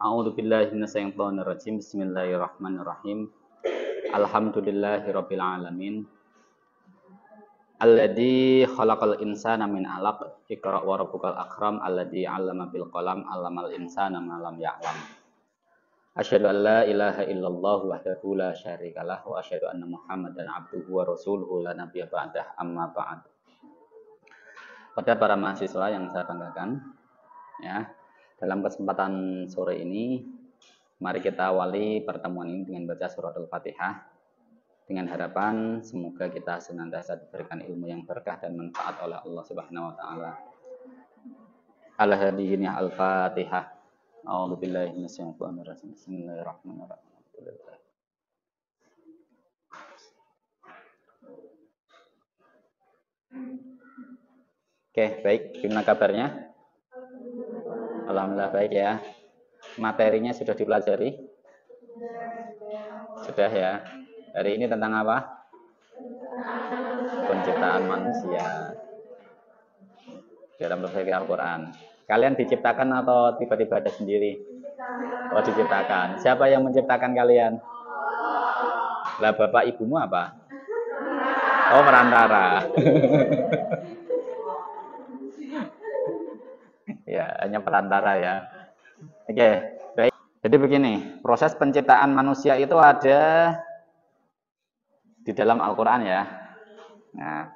A'udzu billahi minasyaitonir rajim. Bismillahirrahmanirrahim. Alhamdulillahirabbil alamin. Alladzi khalaqal insana min 'alaq. Iqra wa rabbukal akram alladzi 'allama bil qalam 'allamal insana ma lam ya'lam. Asyhadu an la ilaha illallah wahdahu la syarikalah wa asyhadu anna Muhammadan 'abduhu wa rasuluhu la nabiyya ba'dah amma ba'd. Pada para mahasiswa yang saya banggakan, ya, dalam kesempatan sore ini, mari kita awali pertemuan ini dengan baca surat Al-Fatihah. Dengan harapan semoga kita senantiasa diberikan ilmu yang berkah dan manfaat oleh Allah Subhanahu wa taala. Al-Hadiyin Al-Fatihah. A'udzu billahi minasyaitonir rajim. Bismillahirrahmanirrahim. Oke, baik. Gimana kabarnya? Alhamdulillah baik ya. Materinya sudah dipelajari? Sudah ya. Hari ini tentang apa? Penciptaan manusia. Dalam berbagai Al-Quran. Kalian diciptakan atau tiba-tiba ada sendiri? Oh diciptakan. Siapa yang menciptakan kalian? Lah bapak ibumu apa? Oh perantara. ya hanya perantara ya oke baik jadi begini proses penciptaan manusia itu ada di dalam Al-Quran ya nah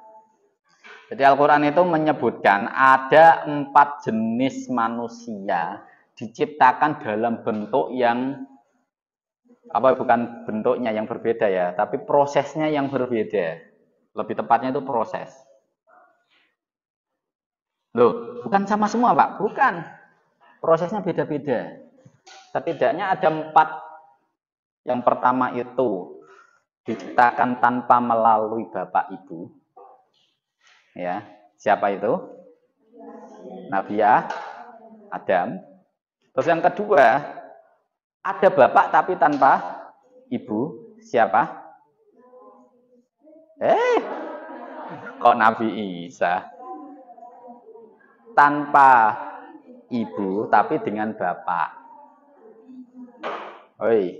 jadi Al-Quran itu menyebutkan ada empat jenis manusia diciptakan dalam bentuk yang apa bukan bentuknya yang berbeda ya, tapi prosesnya yang berbeda. Lebih tepatnya itu proses. Loh, bukan sama semua, Pak. Bukan. Prosesnya beda-beda. Setidaknya ada empat. Yang pertama itu diciptakan tanpa melalui bapak ibu. Ya, siapa itu? Nabi Adam. Terus yang kedua, ada bapak tapi tanpa ibu. Siapa? Eh, kok Nabi Isa? Tanpa ibu tapi dengan bapak. Oi,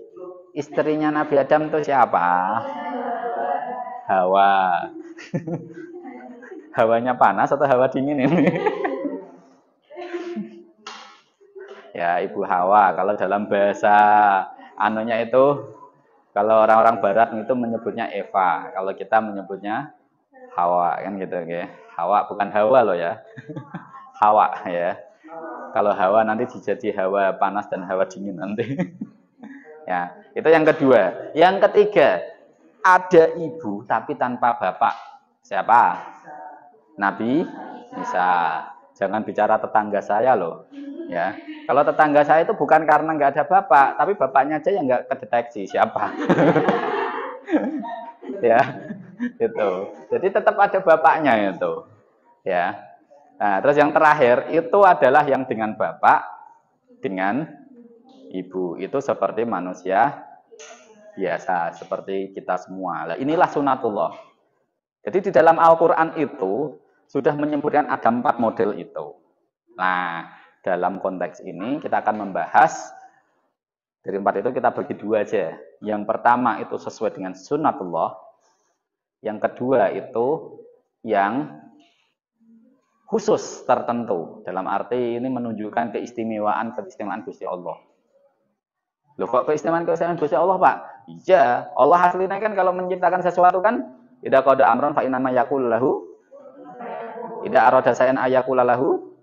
istrinya Nabi Adam itu siapa? Hawa. Hawanya panas atau hawa dingin ini? ya, Ibu Hawa. Kalau dalam bahasa anunya itu kalau orang-orang barat itu menyebutnya Eva, kalau kita menyebutnya Hawa kan gitu ya. Hawa bukan Hawa loh ya. hawa ya. Kalau hawa nanti dijadi hawa panas dan hawa dingin nanti. ya, itu yang kedua. Yang ketiga, ada ibu tapi tanpa bapak. Siapa? Nabi Isa. Jangan bicara tetangga saya loh. Ya, kalau tetangga saya itu bukan karena nggak ada bapak, tapi bapaknya aja yang nggak kedeteksi siapa. ya, itu. Jadi tetap ada bapaknya itu. Ya, Nah, terus yang terakhir itu adalah yang dengan bapak, dengan ibu. Itu seperti manusia biasa, seperti kita semua. Nah, inilah sunatullah. Jadi di dalam Al-Quran itu sudah menyebutkan ada empat model itu. Nah, dalam konteks ini kita akan membahas dari empat itu kita bagi dua aja. Yang pertama itu sesuai dengan sunatullah. Yang kedua itu yang khusus tertentu dalam arti ini menunjukkan keistimewaan keistimewaan Gusti Allah. Loh kok keistimewaan keistimewaan Gusti Allah, Pak? Iya, Allah aslinya kan kalau menciptakan sesuatu kan tidak qada amron fa inna yakul lahu. Tidak arada sayan ayakul lahu.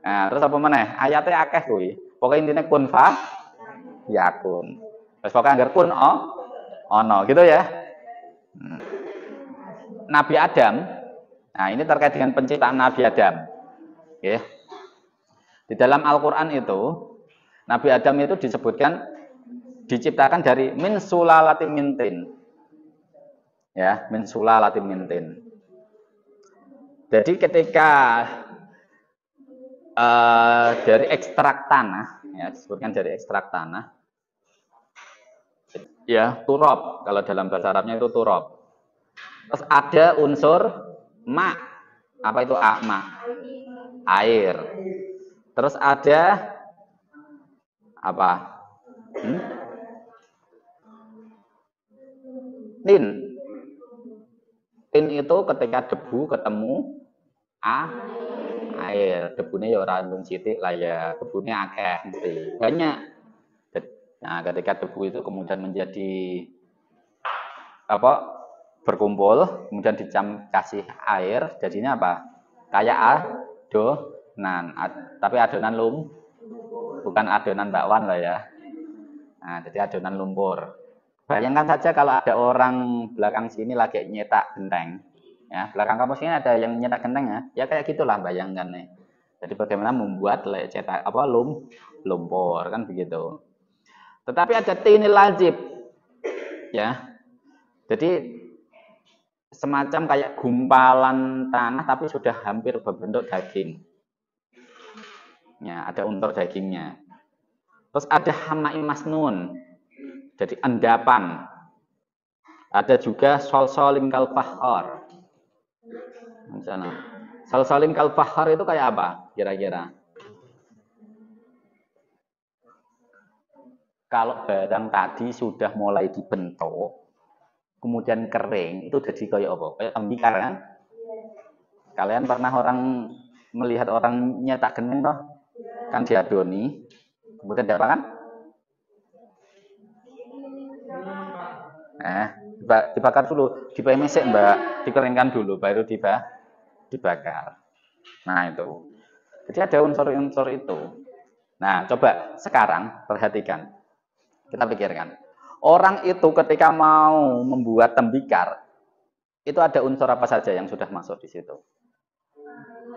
Nah, terus apa mana? Ayatnya akeh kuwi. Pokoknya intinya kun fa yakun. Terus pokoknya anggar kun oh ono gitu ya. Hmm. Nabi Adam Nah, ini terkait dengan penciptaan Nabi Adam. Oke. Di dalam Al-Qur'an itu Nabi Adam itu disebutkan diciptakan dari min sulalatin mintin. Ya, min sulalatin mintin. Jadi ketika uh, dari ekstrak tanah, ya disebutkan dari ekstrak tanah, ya turab kalau dalam bahasa Arabnya itu turab. Terus ada unsur ma apa itu a ma air terus ada Apa? Hmm? Tin. Tin itu ketika debu ketemu a air. Debunya ya ora sithik lah ya, debunya akeh Banyak. Nah, ketika debu itu kemudian menjadi apa? Berkumpul, kemudian dicam kasih air, jadinya apa? Kayak adonan, tapi adonan lum, bukan adonan bakwan lah ya. Nah, jadi adonan lumpur. Bayangkan saja kalau ada orang belakang sini lagi nyetak genteng, ya belakang kampus ini ada yang nyetak genteng ya, ya kayak gitulah bayangkan nih. Jadi bagaimana membuat cetak apa lum lumpur kan begitu. Tetapi ada tinil lajib, ya. Jadi semacam kayak gumpalan tanah tapi sudah hampir berbentuk daging. Ya, ada unsur dagingnya. Terus ada hamai masnun. Jadi endapan. Ada juga sol-solim kalfahar. Misalnya, sol-solim kalfahar itu kayak apa kira-kira? Kalau barang tadi sudah mulai dibentuk, kemudian kering itu jadi kayak apa? Kayak tembikar kan? Kalian pernah orang melihat orang nyetak geneng toh? Kan diadoni, kemudian apa kan? Eh, dibakar dulu, dipemisik mbak, dikeringkan dulu, baru tiba dibakar. Nah itu. Jadi ada unsur-unsur itu. Nah coba sekarang perhatikan, kita pikirkan. Orang itu ketika mau membuat tembikar, itu ada unsur apa saja yang sudah masuk di situ?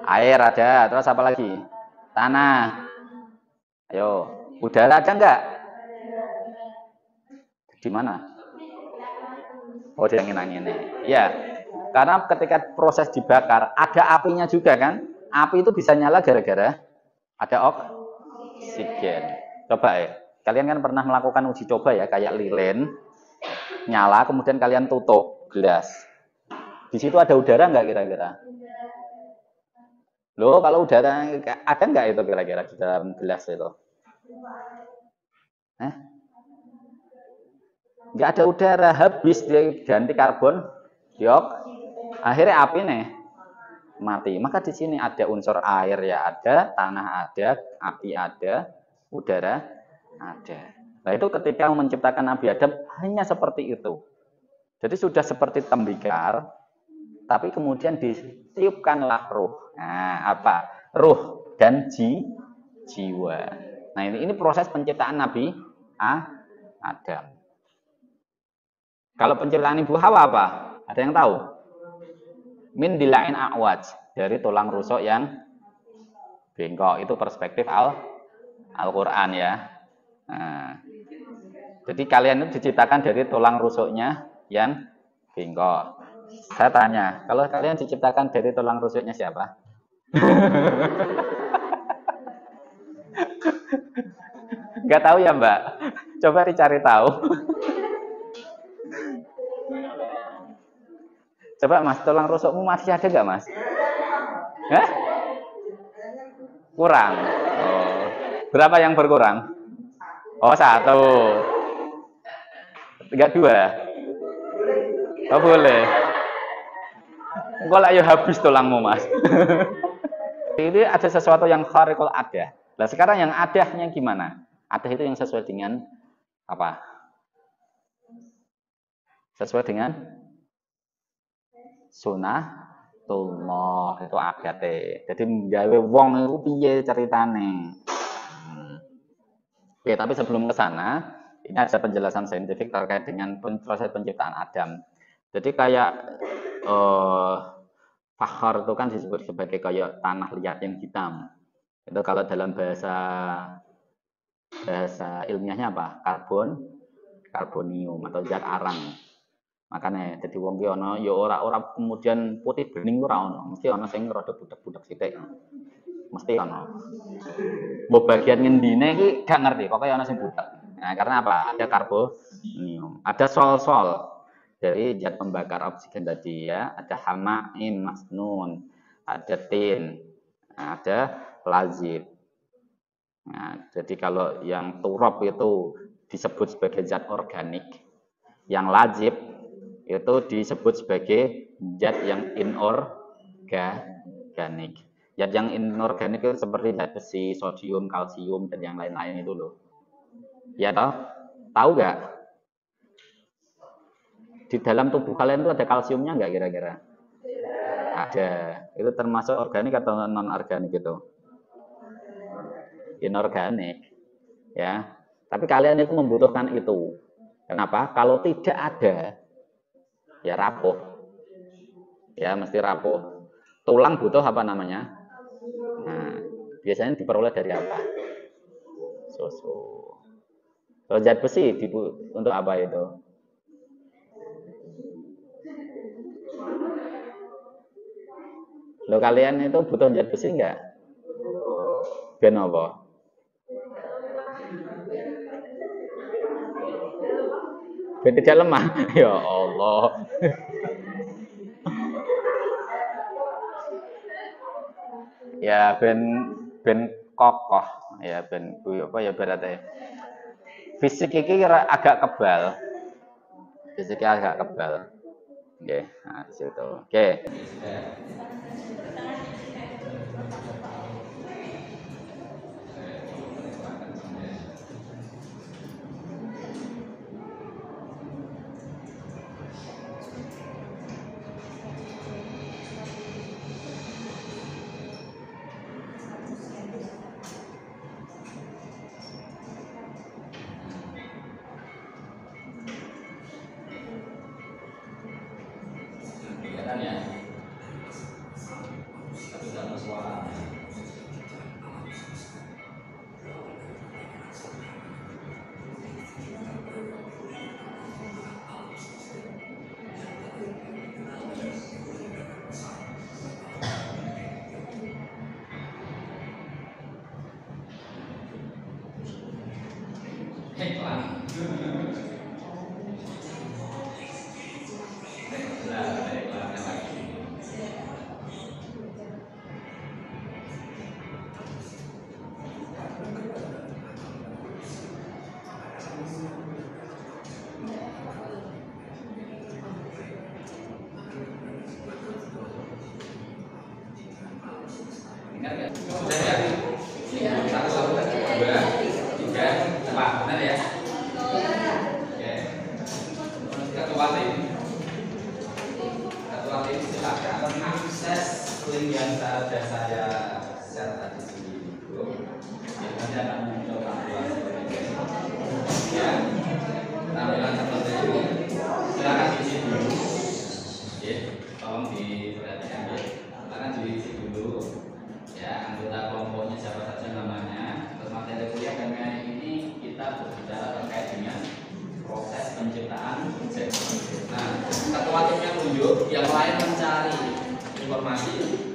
Air ada, terus apa lagi? Tanah. Ayo, udara ada enggak? Di mana? Oh, di angin-angin Ya, karena ketika proses dibakar, ada apinya juga kan? Api itu bisa nyala gara-gara ada oksigen. Coba ya. Kalian kan pernah melakukan uji coba ya, kayak lilin, nyala, kemudian kalian tutup gelas. Di situ ada udara nggak kira-kira? Loh, kalau udara ada nggak itu kira-kira di dalam gelas itu? Eh? Nggak ada udara, habis dia ganti karbon diok. Akhirnya api nih mati. Maka di sini ada unsur air ya ada, tanah ada, api ada, udara ada. Nah itu ketika menciptakan Nabi Adam hanya seperti itu. Jadi sudah seperti tembikar, tapi kemudian ditiupkanlah ruh. Nah apa? Ruh dan ji, jiwa. Nah ini, ini proses penciptaan Nabi A, Adam. Kalau penciptaan Ibu Hawa apa? Ada yang tahu? Min dilain awaj dari tulang rusuk yang bengkok itu perspektif al Al-Quran ya. Nah, jadi kalian itu diciptakan dari tulang rusuknya yang bengkok. Saya tanya, kalau kalian diciptakan dari tulang rusuknya siapa? Gak tahu ya mbak? Coba dicari tahu. Coba mas, tulang rusukmu masih ada gak mas? Hah? Kurang. Oh. Berapa yang berkurang? Oh satu. Tiga dua. Oh boleh. Enggak lah ya habis tulangmu mas. Ini ada sesuatu yang kalau ada. Nah sekarang yang adanya gimana? Ada itu yang sesuai dengan apa? Sesuai dengan sunnah tullah itu adate. Jadi gawe wong itu piye ceritane? Oke, tapi sebelum ke sana, ini ada penjelasan saintifik terkait dengan proses penciptaan Adam. Jadi kayak eh, fahar itu kan disebut sebagai kayak tanah liat yang hitam. Itu kalau dalam bahasa bahasa ilmiahnya apa? Karbon, karbonium atau zat arang. Makanya jadi wong ana ya ora ora kemudian putih bening ora ono, mesti ana sing rada budak-budak sithik mesti ono. Mbok bagian ngendine iki gak ngerti, pokoknya ono sing budak. Nah, karena apa? Ada karbonium, ada sol-sol dari zat pembakar oksigen tadi ya, ada hamain masnun, ada tin, ada lazib. Nah, jadi kalau yang turop itu disebut sebagai zat organik, yang lajib itu disebut sebagai zat yang inorganik. Zat yang inorganik itu seperti zat besi, sodium, kalsium, dan yang lain-lain itu loh. Ya toh? Tahu nggak? Di dalam tubuh kalian itu ada kalsiumnya nggak kira-kira? Ada. Itu termasuk organik atau non organik itu? Inorganik. Ya. Tapi kalian itu membutuhkan itu. Kenapa? Kalau tidak ada, ya rapuh. Ya, mesti rapuh. Tulang butuh apa namanya? Nah, biasanya diperoleh dari apa? Susu. Kalau zat besi untuk apa itu? Lo kalian itu butuh zat besi enggak? Ben apa? Ben lemah. ya Allah. Ya ben ben kokoh. Ya ben apa ya berarti. Fisik ini agak kebal. Fisiknya agak kebal. Oke nah situ. Oke okay. Okay. automático.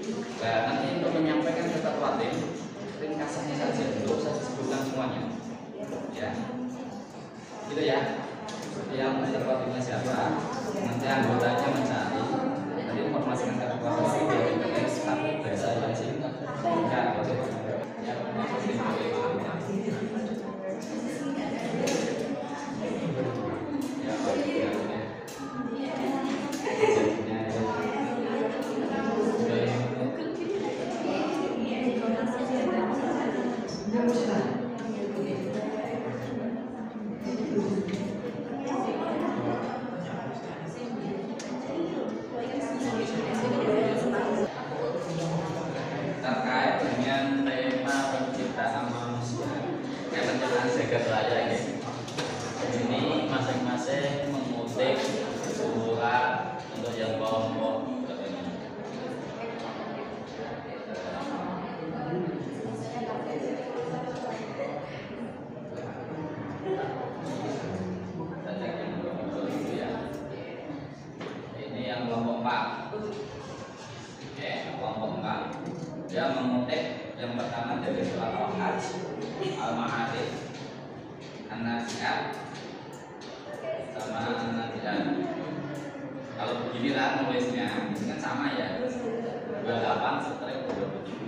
nulisnya ini kan sama ya. 28 setelah 27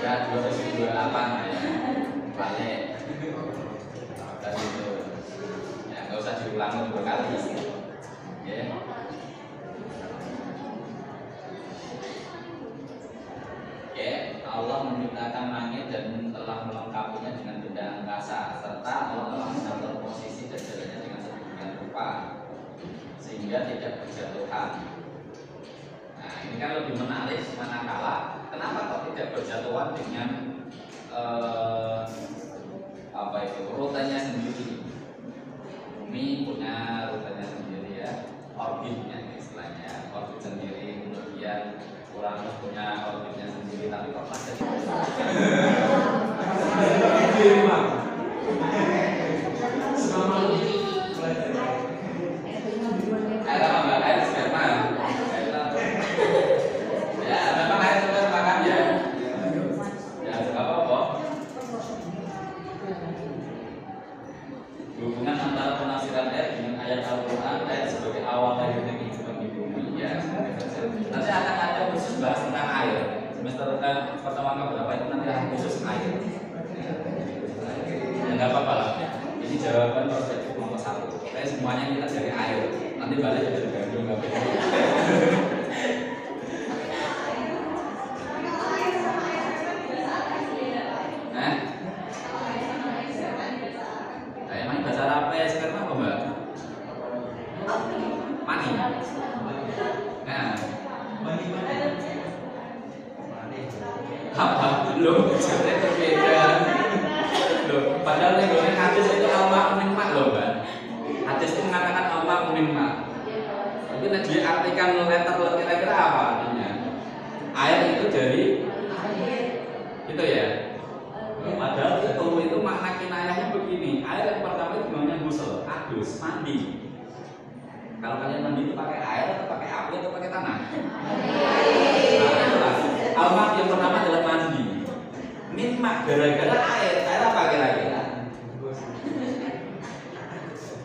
ya 28 ya. Balik. Dari itu. Ya nggak usah diulang dua kali. Ya Oke, Allah menciptakan langit dan telah melengkapinya dengan benda angkasa serta Allah telah mengatur posisi jalannya dengan sedemikian rupa sehingga tidak berjatuhan. Nah ini kan lebih menarik manakala kenapa kok tidak berjatuhan dengan eh, apa itu rutenya sendiri. Bumi punya rutenya sendiri ya, orbitnya istilahnya, orbit sendiri. Kemudian Uranus punya orbitnya sendiri, tapi kok masih yapıyorum ben. Mandi. Kalau kalian mandi itu pakai air atau pakai api atau pakai tanah? Nah. Almat yang pertama adalah mandi. Minmak gara-gara air. Air apa kira-kira?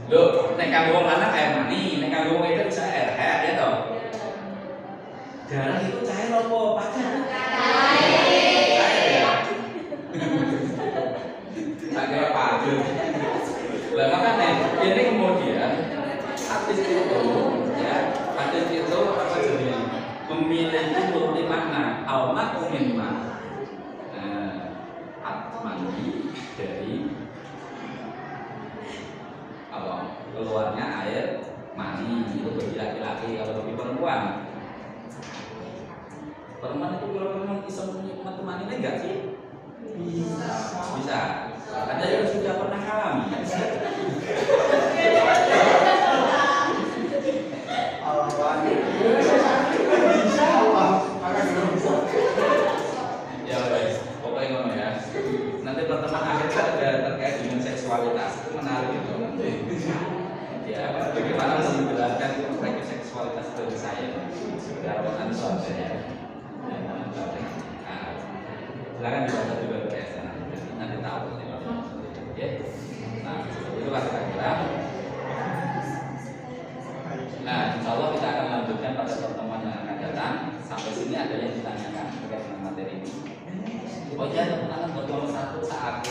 Loh, nek kanggo lanang air mani, nek kanggo wong wedok bisa air head ya toh. Darah itu cair apa? Pakai Cair ya. Tak kira padu. Lah kemudian hadis itu ya hadis itu apa jadi memiliki multi makna. Almat mimma nah, mandi dari apa keluarnya air mani itu bagi laki-laki kalau bagi perempuan perempuan itu kalau memang bisa menikmati mani ini enggak sih bisa bisa ada yang sudah pernah alami ya guys pokoknya ngono ya nanti pertemuan akhir kita ada terkait dengan seksualitas itu menarik itu. Ya bagaimana menjelaskan perspektif seksualitas dari saya? Apa nanti soalnya ya silakan dibaca juga ke sana nanti, tahu ya. Nah itu lah kira-kira Nah, insya Allah kita akan lanjutkan pada pertemuan yang akan datang. Sampai sini ada yang ditanyakan terkait dengan materi ini. Oh iya, teman-teman buat nomor satu saat